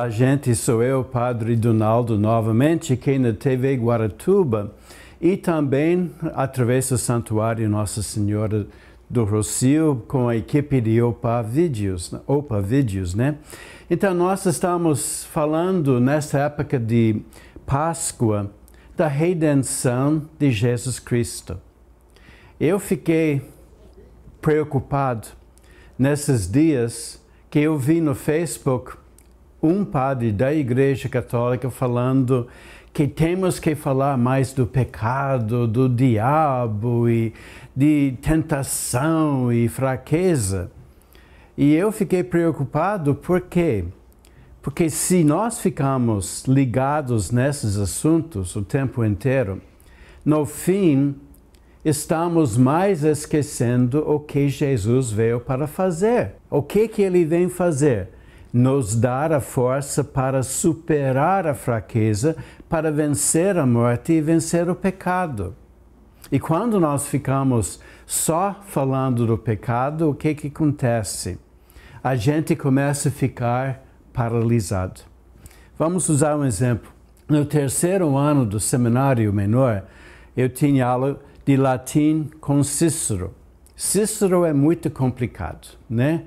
Olá, gente. Sou eu, Padre Donaldo, novamente aqui na TV Guaratuba e também através do Santuário Nossa Senhora do Rocio com a equipe de Opa Vídeos, Opa Vídeos, né? Então nós estamos falando nesta época de Páscoa da redenção de Jesus Cristo. Eu fiquei preocupado nesses dias que eu vi no Facebook um padre da Igreja Católica falando que temos que falar mais do pecado, do diabo e de tentação e fraqueza. E eu fiquei preocupado por quê? Porque se nós ficamos ligados nesses assuntos o tempo inteiro, no fim estamos mais esquecendo o que Jesus veio para fazer. O que que ele vem fazer? Nos dar a força para superar a fraqueza, para vencer a morte e vencer o pecado. E quando nós ficamos só falando do pecado, o que, que acontece? A gente começa a ficar paralisado. Vamos usar um exemplo. No terceiro ano do seminário menor, eu tinha aula de latim com Cícero. Cícero é muito complicado, né?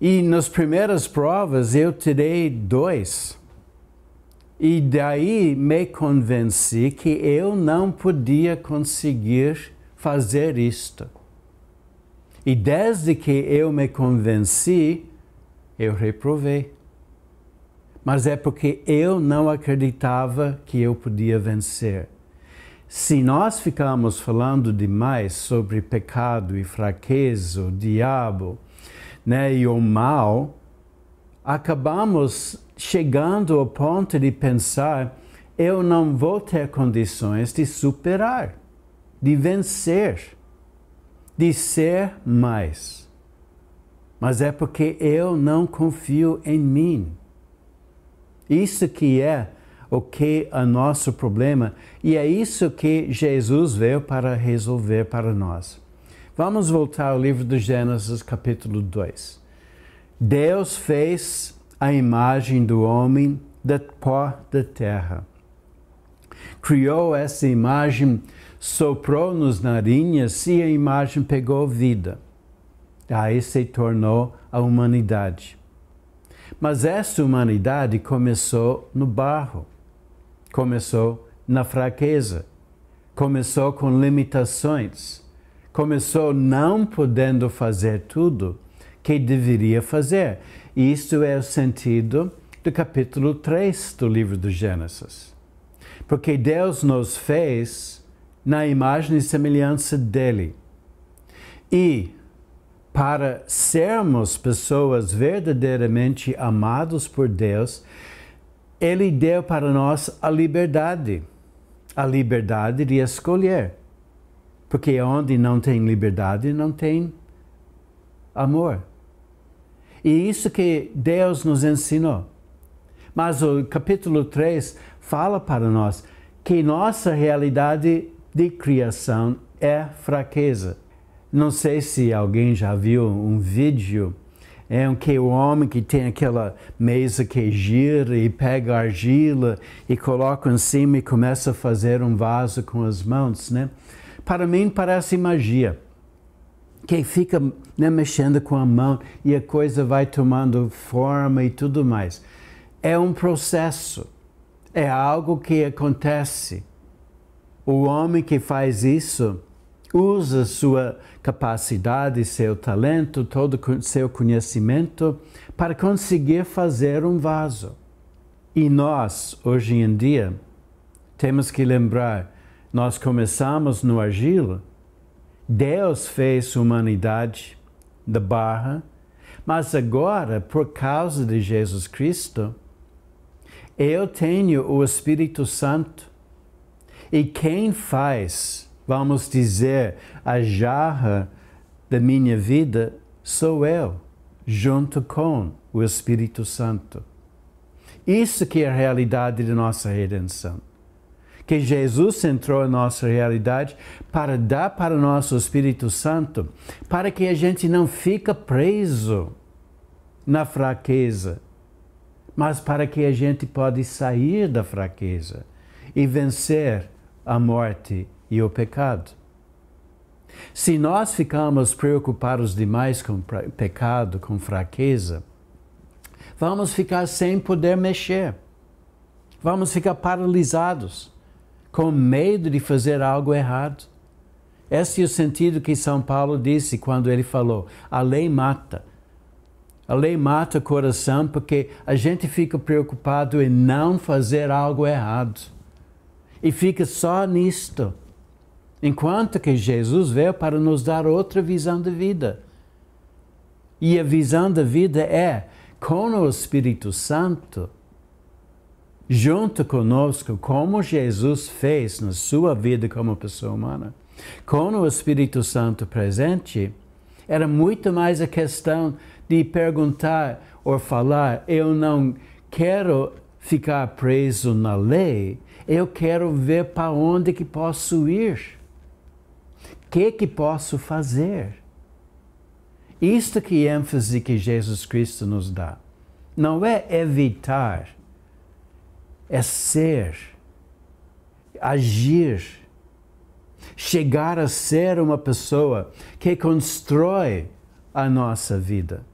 E nas primeiras provas eu tirei dois. E daí me convenci que eu não podia conseguir fazer isto. E desde que eu me convenci, eu reprovei. Mas é porque eu não acreditava que eu podia vencer. Se nós ficamos falando demais sobre pecado e fraqueza, o diabo, né, e o mal, acabamos chegando ao ponto de pensar: eu não vou ter condições de superar, de vencer, de ser mais. Mas é porque eu não confio em mim. Isso que é o que é nosso problema e é isso que Jesus veio para resolver para nós. Vamos voltar ao livro do Gênesis, capítulo 2. Deus fez a imagem do homem da pó da terra. Criou essa imagem, soprou nos narinhas e a imagem pegou vida. Aí se tornou a humanidade. Mas essa humanidade começou no barro, começou na fraqueza, começou com limitações começou não podendo fazer tudo que deveria fazer. E isso é o sentido do capítulo 3 do livro do Gênesis. Porque Deus nos fez na imagem e semelhança dele. E para sermos pessoas verdadeiramente amados por Deus, ele deu para nós a liberdade, a liberdade de escolher. Porque onde não tem liberdade, não tem amor. E isso que Deus nos ensinou. Mas o capítulo 3 fala para nós que nossa realidade de criação é fraqueza. Não sei se alguém já viu um vídeo é um que o homem que tem aquela mesa que gira e pega argila e coloca em cima e começa a fazer um vaso com as mãos, né? Para mim parece magia. Quem fica né, mexendo com a mão e a coisa vai tomando forma e tudo mais. É um processo, é algo que acontece. O homem que faz isso usa sua capacidade, seu talento, todo seu conhecimento para conseguir fazer um vaso. E nós, hoje em dia, temos que lembrar nós começamos no argila, Deus fez humanidade da barra, mas agora, por causa de Jesus Cristo, eu tenho o Espírito Santo. E quem faz, vamos dizer, a jarra da minha vida sou eu, junto com o Espírito Santo. Isso que é a realidade da nossa redenção que Jesus entrou em nossa realidade para dar para o Espírito Santo, para que a gente não fique preso na fraqueza, mas para que a gente pode sair da fraqueza e vencer a morte e o pecado. Se nós ficamos preocupados demais com pecado, com fraqueza, vamos ficar sem poder mexer. Vamos ficar paralisados, com medo de fazer algo errado. Esse é o sentido que São Paulo disse quando ele falou: a lei mata. A lei mata o coração porque a gente fica preocupado em não fazer algo errado. E fica só nisto. Enquanto que Jesus veio para nos dar outra visão de vida. E a visão da vida é com o Espírito Santo, junto conosco, como Jesus fez na sua vida como pessoa humana, com o Espírito Santo presente, era muito mais a questão de perguntar ou falar: eu não quero ficar preso na lei, eu quero ver para onde que posso ir. O que que posso fazer? Isto que ênfase que Jesus Cristo nos dá. Não é evitar, é ser, agir, chegar a ser uma pessoa que constrói a nossa vida,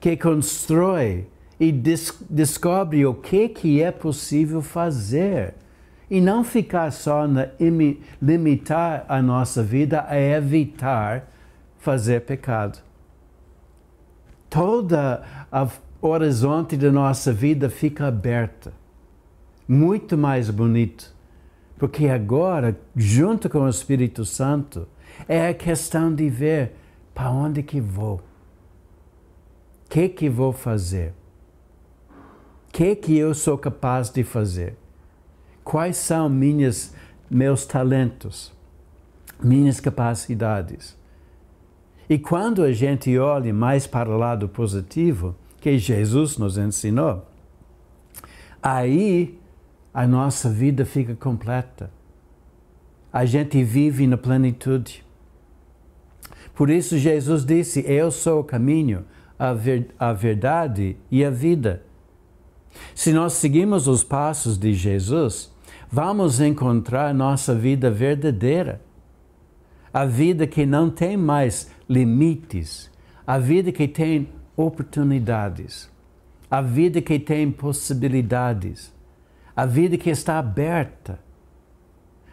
que constrói e des descobre o que, que é possível fazer. E não ficar só na limitar a nossa vida a evitar fazer pecado. Toda a horizonte da nossa vida fica aberta. Muito mais bonito. Porque agora, junto com o Espírito Santo, é a questão de ver para onde que vou. O que que vou fazer? O que que eu sou capaz de fazer? Quais são minhas meus talentos? Minhas capacidades? E quando a gente olha mais para o lado positivo, que Jesus nos ensinou, aí a nossa vida fica completa. A gente vive na plenitude. Por isso Jesus disse: Eu sou o caminho, a, ver, a verdade e a vida. Se nós seguimos os passos de Jesus, vamos encontrar nossa vida verdadeira. A vida que não tem mais limites, a vida que tem oportunidades, a vida que tem possibilidades, a vida que está aberta,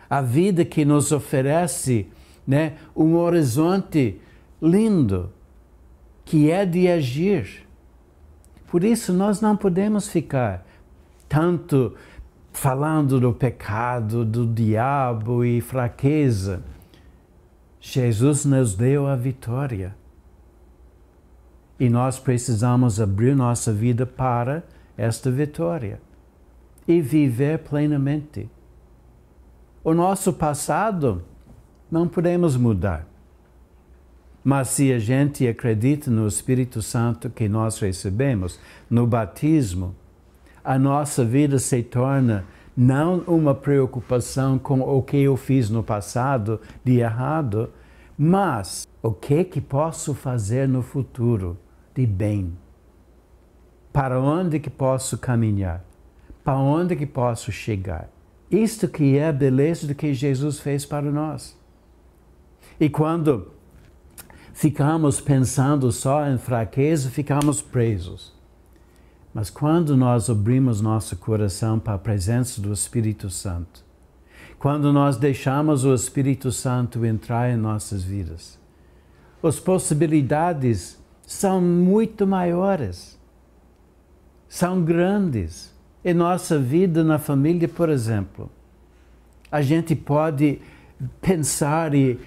a vida que nos oferece né, um horizonte lindo, que é de agir. Por isso, nós não podemos ficar tanto falando do pecado, do diabo e fraqueza. Jesus nos deu a vitória. E nós precisamos abrir nossa vida para esta vitória e viver plenamente. O nosso passado não podemos mudar. Mas se a gente acredita no Espírito Santo que nós recebemos no batismo, a nossa vida se torna não uma preocupação com o que eu fiz no passado de errado, mas o que que posso fazer no futuro de bem? Para onde que posso caminhar? Para onde que posso chegar? Isto que é a beleza do que Jesus fez para nós. E quando ficamos pensando só em fraqueza, ficamos presos. Mas quando nós abrimos nosso coração para a presença do Espírito Santo, quando nós deixamos o Espírito Santo entrar em nossas vidas, as possibilidades são muito maiores, são grandes. Em nossa vida na família, por exemplo, a gente pode pensar e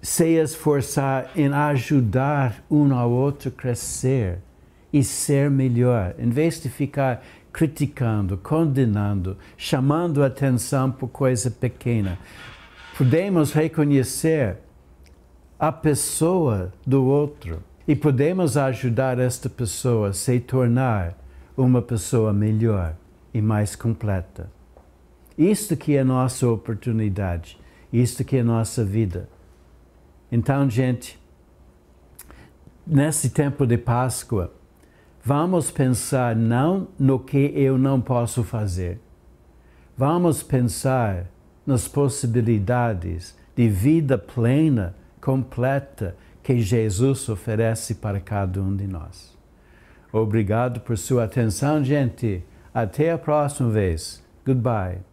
se esforçar em ajudar um ao outro a crescer e ser melhor, em vez de ficar criticando, condenando, chamando atenção por coisa pequena. Podemos reconhecer a pessoa do outro e podemos ajudar esta pessoa a se tornar uma pessoa melhor e mais completa. Isto que é nossa oportunidade, isto que é nossa vida. Então, gente, nesse tempo de Páscoa, Vamos pensar não no que eu não posso fazer. Vamos pensar nas possibilidades de vida plena, completa que Jesus oferece para cada um de nós. Obrigado por sua atenção, gente. Até a próxima vez. Goodbye.